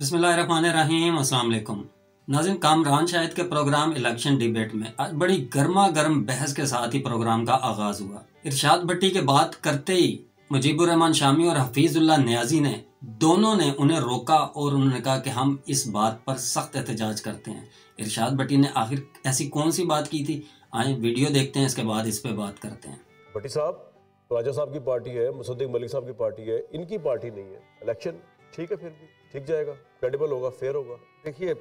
वालेकुम नाजिन कामरान शाहिद के programme election debate में आज बड़ी गर्मा गर्म बहस के साथ ही प्रोग्राम का आगाज़ हुआ। इरशाद भट्टी के बात करते ही मुजीबुर रहमान शामी और हफीजुल्लाह न्याजी ने दोनों ने उन्हें रोका और उन्होंने कहा कि हम इस बात पर सख्त एहतजाज करते हैं। इरशाद भट्टी ने आखिर ऐसी कौन सी बात की थी? आए वीडियो देखते हैं, इसके बाद इस पे बात करते हैं। भट्टी साहब, राजा साहब की पार्टी है, मुसद्दिक मलिक साहब की पार्टी है, इनकी पार्टी नहीं है। इलेक्शन ठीक है फिर भी। ठीक जाएगा क्रेडिबल होगा फेयर होगा। देखिए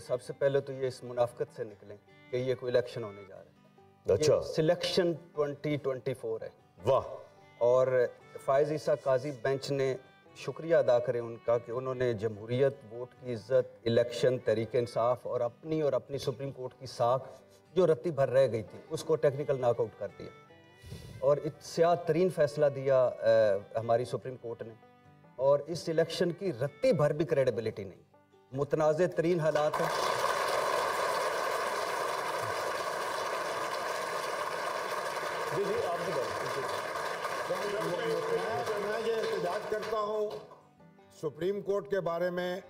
सबसे पहले तो ये इस मुनाफ्त से निकलें कि ये कोई इलेक्शन होने जा रहा है। अच्छा। सिलेक्शन 2024 है। वाह। और फायज ईसा काजी बेंच ने शुक्रिया अदा करें उनका कि उन्होंने जमहूरियत वोट की इज़्ज़त इलेक्शन तरीके इंसाफ और अपनी और अपनी सुप्रीम कोर्ट की साख जो रत्ती भर रह गई थी उसको टेक्निकल नॉकआउट कर दिया। और इत्या तरीन फैसला दिया आ, हमारी सुप्रीम कोर्ट ने। और इस इलेक्शन की रत्ती भर भी क्रेडिबिलिटी नहीं। मुतनाज़ तरीन हालात है। करता हूँ सुप्रीम कोर्ट के बारे में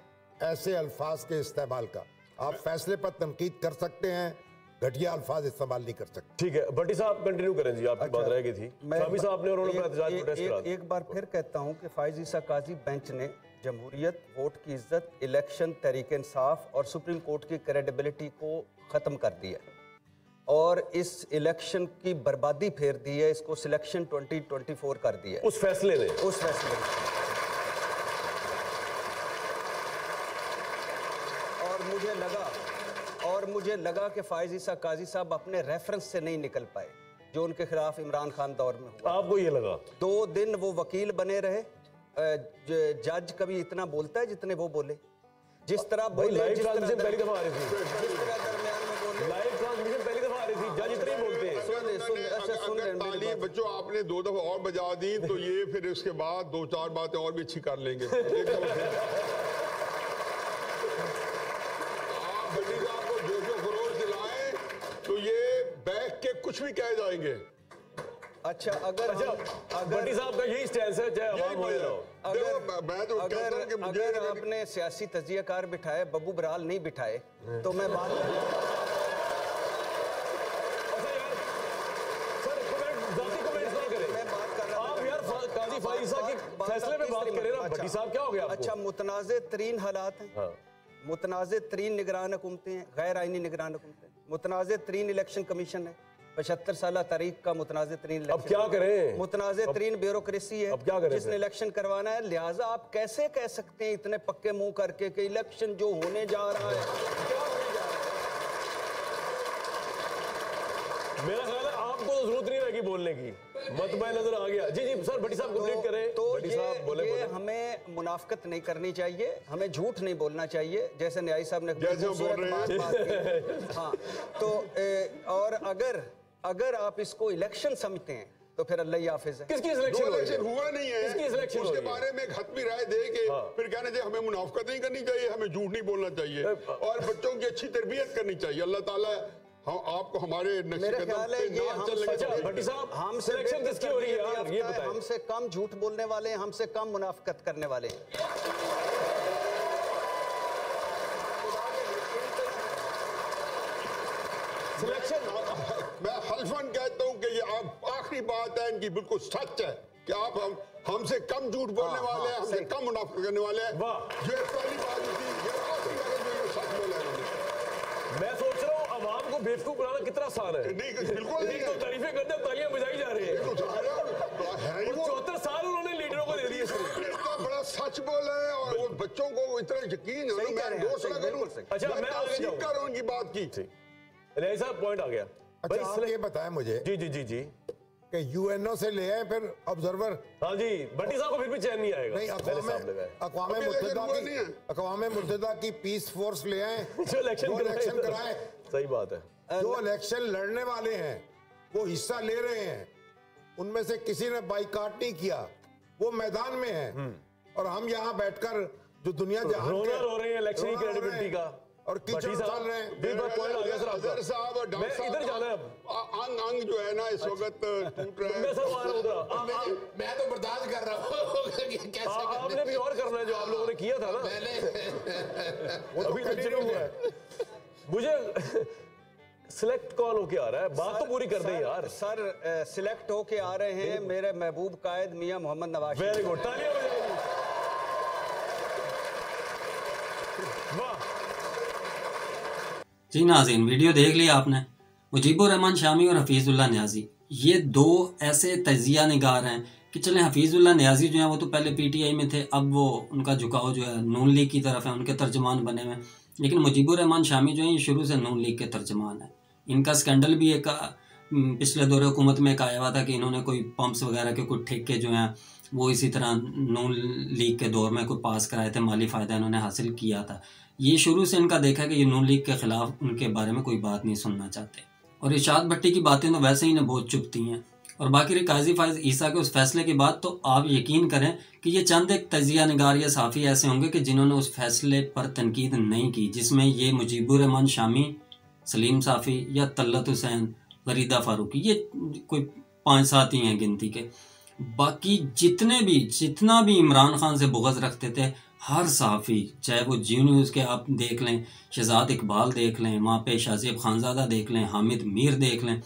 ऐसे अल्फाज के इस्तेमाल का। आप फैसले पर तनकीद कर सकते हैं। घटिया अल्फाज इस्तेमाल नहीं कर सकते। ठीक है भट्टी साहब कंटिन्यू करें जी आपकी बात अच्छा, रह गई थी। स्वामी साहब ने उन्होंने एहतजाज प्रोटेस्ट एक- करा। एक बार फिर कहता हूँ कि फाइज ईसा काजी बेंच ने जमहूरियत वोट की इज़्ज़त इलेक्शन तरीके इंसाफ और सुप्रीम कोर्ट की क्रेडिबिलिटी को ख़त्म कर दिया है। और इस इलेक्शन की बर्बादी फेर दी है इसको सिलेक्शन 2024 कर दिया उस फैसले ने। उस फैसले में और मुझे लगा और मुझे लगा कि फायज ईसा काजी साहब अपने रेफरेंस से नहीं निकल पाए जो उनके खिलाफ इमरान खान दौर में हुआ। आपको ये लगा? दो दिन वो वकील बने रहे। जज कभी इतना बोलता है जितने वो बोले। जिस तरह बोले लाइव जिस तरह ट्रांसमिशन पहली दफ़ा आ रही थी। जिस तरह दरमियान में बोले। लाइव ट्रांसमिशन पहली दफ़ा आ रही थी जज इतने बोलते हैं। सुन ले, सुन अच्छा सुन ले ताली बच्चों आपने दो दफ़ा और बजा दी तो ये फिर उसके बाद दो चार बातें और भी अच्छी कर लेंगे एक दफ़ा फिर। आप भट्टी साहब को जोशो खरोश दिलाएँ तो ये बैठ के कुछ भी कह जाएँगे। अच्छा अगर अच्छा अगर साहब का यही स्टैंड है चाहे यही आवाम हो या ना हो। बात है। देखो, मैं- मैं तो अगर हूँ कि मुझे अगर अगर- आपने सियासी तजियाकार बिठाए बब्बू बराल नहीं बिठाए तो मैं बात अच्छा मैं बात कर। फैसले पे बात करें ना भट्टी अच्छा। साहब क्या हो गया अच्छा आपको मुतनाज़ तरीन हालात हैं। हाँ। मुतनाज़ तरीन निगरान हुकूमतें हैं गैर आइनी निगरान हुकूमतें मुतनाज़ तरीन इलेक्शन कमीशन है। पचहत्तर साल तारीख का मुतनाज़ तरीन अब क्या करें? मुतनाज़ तरीन ब्यूरोक्रेसी है। अब क्या करें जिसने इलेक्शन करवाना है लिहाजा आप कैसे कह सकते हैं इतने पक्के मुँह करके कि इलेक्शन जो होने जा रहा है मेरा ख्याल है आपको तो ज़रूरत नहीं रहेगी बोलने की। मतबा नज़र आ गया जी जी सर भट्टी साहब कंप्लीट करें। तो भट्टी ये, साहब बोले ये बोले। हमें मुनाफ्कत नहीं करनी चाहिए हमें झूठ नहीं बोलना चाहिए जैसे न्यायी साहब ने जैसे बोल रहे हैं। हाँ तो ए, और अगर अगर आप इसको इलेक्शन समझते हैं तो फिर अल्लाह हाफिज है। किसकी हो इलेक्शन हुआ नहीं है। किसकी सिलेक्शन हो उसके बारे में एक हतमी राय दे के हाँ। फिर कहना चाहिए हमें मुनाफकत नहीं करनी चाहिए हमें झूठ नहीं बोलना चाहिए। और बच्चों की अच्छी तरबियत करनी चाहिए। अल्लाह ताला हम आपको हमारे मेरा ख्याल है ये हम अच्छा भट्टी साहब हम सिलेक्शन किसकी हो रही है? ये बताएँ। हमसे कम झूठ बोलने वाले हैं हमसे कम मुनाफ्कत करने वाले हैं। सिलेक्शन मैं हल्फन कहता हूँ कि ये आप आखिरी बात है इनकी बिल्कुल सच है कि आप हम हमसे कम झूठ बोलने हाँ, वाले हैं हाँ, हमसे कम मुनाफा करने वाले हैं। ये पहली बात थी ये आखिरी बात जो सच बोला है। मैं सोच रहा हूँ अवाम को बेवकूफ़ बनाना कितना आसान है। नहीं बिल्कुल नहीं तो तारीफें करते तालियाँ बजाई जा रही है। तो अरे, चौहत्तर साल उन्होंने लीडरों को दे दिए। बड़ा सच बोला है और वो बच्चों को इतना यकीन है मैं दोस्त सही, ना करूँ। अच्छा, मैं आगे जाऊँ। उनकी बात की। साहब पॉइंट आ गया। अच्छा आप ये बताएँ मुझे। जी जी जी जी। कि यूएनओ से ले आए फिर ऑब्जर्वर हाँ जी भट्टी साहब को फिर भी चैन नहीं आएगा। नहीं अकवाम मुतहदा। की अकवाम मुतहदा की पीस फोर्स ले आए जो इलेक्शन इलेक्शन कराए। सही बात है। जो इलेक्शन लड़ने वाले हैं वो हिस्सा ले रहे हैं। उनमें से किसी ने बाइकाट नहीं किया। वो मैदान में है। और हम यहाँ बैठकर जो दुनिया के- रो रहे हैं इलेक्शन की क्रेडिबिलिटी का। और साहब, उछाल रहे हैं। एक बार आ गया सर अजहर आपका साहब और डॉक्टर साहब इधर जाना है अब। अंग अंग जो है ना इस वक्त टूट रहा मैं है। आ रहा हूँ उधर आ- आ- मैं तो बर्दाश्त कर रहा हूँ। कैसे आपने भी और करना है जो आप लोगों ने किया था ना। मैंने वो तो अभी ही शुरू रहे हुआ है। मुझे सिलेक्ट कौन होके आ रहा है? बात तो पूरी कर दे यार। सर सिलेक्ट होके आ रहे हैं मेरे महबूब कायद मियाँ मोहम्मद नवाज़। वेरी गुड तालियाँ बजाइए। वाह। जी नाजीन वीडियो देख लिया आपने। मुजीबुर रहमान शामी और हफीज़ुल्ला न्याजी। ये दो ऐसे तजिया निगार हैं कि चले हफीज़ुल्ला न्याजी जो है, वो तो पहले पीटीआई में थे, अब वो उनका झुकाव जो है, नून लीग की तरफ़ है, उनके तर्जमान बने हुए लेकिन मुजीबुर रहमान शामी जो है, ये शुरू से नून लीग के तर्जमान है। इनका स्कैंडल भी एक पिछले दौरे हुकूमत में एक आया हुआ था कि इन्होंने कोई पंप्स वगैरह के कुछ ठेके जो हैं, वो इसी तरह नून लीग के दौर में कोई पास कराए थे, माली फ़ायदा इन्होंने हासिल किया था। ये शुरू से इनका देखा है कि ये नून लीग के ख़िलाफ़ उनके बारे में कोई बात नहीं सुनना चाहते। और इशाद भट्टी की बातें तो वैसे ही इन्हें बहुत चुपती हैं। और बाकी रही काजी फायज ईसा के उस फैसले की बात तो आप यकीन करें कि ये चंद एक तजिया नगार या साफ़ी ऐसे होंगे कि जिन्होंने उस फैसले पर तनकीद नहीं की, जिसमें ये मुजीबुर रहमान शामी, सलीम साफ़ी या तल्लत हुसैन, वरीदा फारूकी, ये कोई पाँच सात ही हैं गिनती के। बाकी जितने भी, जितना भी इमरान खान से बुगज रखते थे हर सहाफ़ी चाहे वो जी न्यूज़ के आप देख लें, शहजाद इकबाल देख लें वहाँ पे शाहजेब खानजादा देख लें, हामिद मीर देख लें,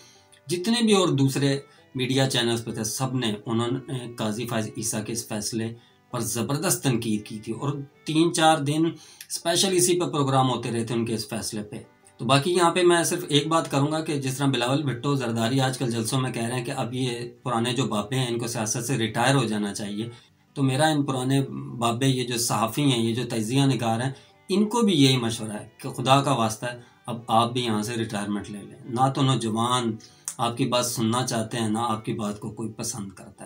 जितने भी और दूसरे मीडिया चैनल्स पर थे सबने उन्होंने काजी फायज ईसा के इस फैसले पर ज़बरदस्त तनकीद की थी और तीन चार दिन स्पेशल इसी पर प्रोग्राम होते रहे थे उनके इस फैसले पे। तो बाकी यहाँ पे मैं सिर्फ़ एक बात करूँगा कि जिस तरह बिलावल भुट्टो जरदारी आजकल जलसों में कह रहे हैं कि अब ये पुराने जो बाबे हैं, इनको सियासत से रिटायर हो जाना चाहिए। तो मेरा इन पुराने बाबे, ये जो सहाफ़ी हैं, ये जो तजिया निगार हैं, इनको भी यही मशवरा है कि खुदा का वास्ता है, अब आप भी यहाँ से रिटायरमेंट ले लें। ना तो नौजवान आपकी बात सुनना चाहते हैं, ना आपकी बात को कोई पसंद करता है।